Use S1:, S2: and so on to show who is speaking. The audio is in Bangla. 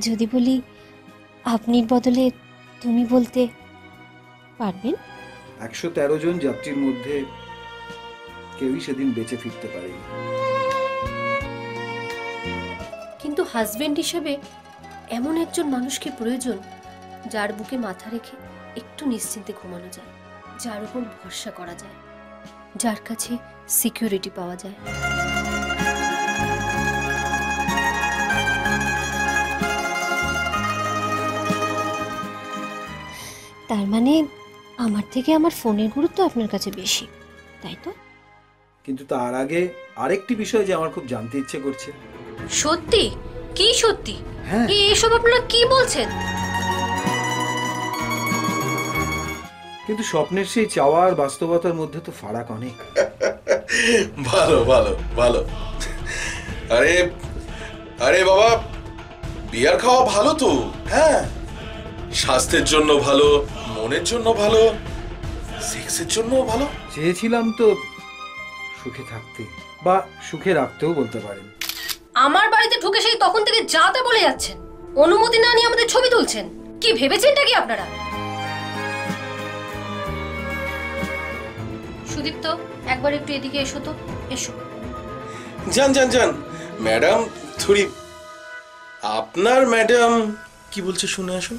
S1: যদি বলি আপনির বদলে তুমি বলতে পারবেন?
S2: একশো তেরো জন যাত্রীর মধ্যে কেউই সেদিন বেঁচে ফিরতে পারেনি।
S3: কিন্তু হাজবেন্ড হিসেবে এমন একজন মানুষকে প্রয়োজন যার বুকে মাথা রেখে একটু নিশ্চিন্তে ঘুমানো যায় যার উপর ভরসা করা যায় যার কাছে সিকিউরিটি পাওয়া যায়।
S1: তার মানে আমার থেকে আমার ফোনের গুরুত্ব আপনার কাছে বেশি তাই তো?
S2: কিন্তু তার আগে আরেকটি বিষয় যে আমার খুব জানতে ইচ্ছে করছে।
S3: সত্যি? কি সত্যি?
S2: হ্যাঁ।
S3: এ- এসব আপনারা কি বলছেন?
S2: কিন্তু স্বপ্নের সেই চাওয়া আর বাস্তবতার মধ্যে তো ফারাক অনেক।
S4: ভালো ভালো ভালো। আরে আরে বাবা বিয়ার খাওয়া ভালো তো? হ্যাঁ। স্বাস্থ্যের জন্য ভালো মনের জন্য ভালো সেক্সের জন্য ভালো।
S2: চেয়েছিলাম তো সুখে থাকতে বা সুখে রাখতেও বলতে পারেন।
S3: আমার বাড়িতে ঢুকে সেই তখন থেকে যাতে বলে যাচ্ছেন। অনুমতি না নিয়ে আমাদের ছবি তুলছেন। কি ভেবেছেন কি আপনারা? সুদীপ্ত একবার একটু এদিকে এসো তো। এসো।
S4: যান যান যান। ম্যাডাম থুড়ি আপনার ম্যাডাম কি বলছে শুনে আসুন।